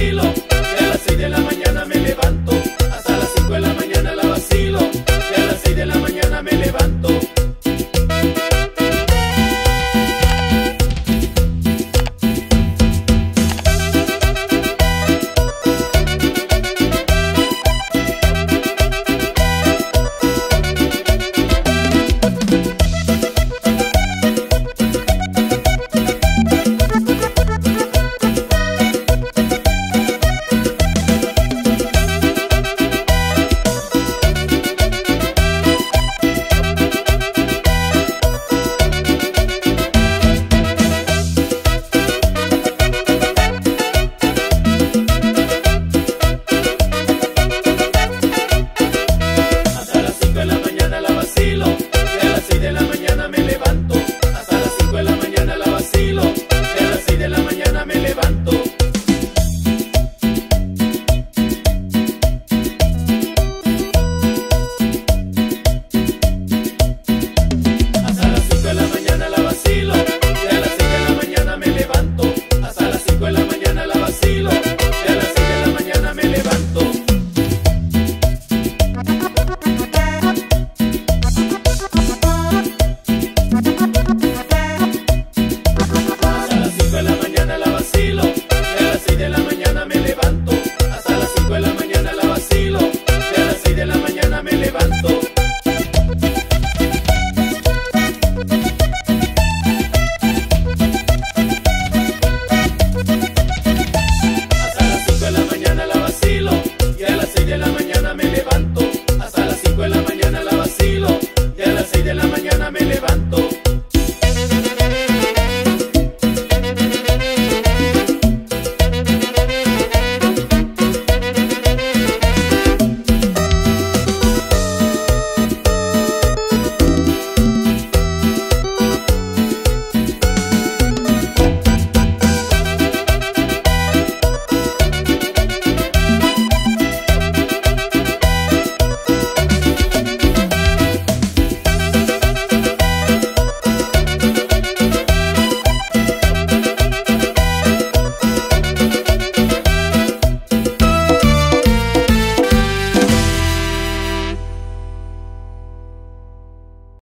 estilo. me levanto.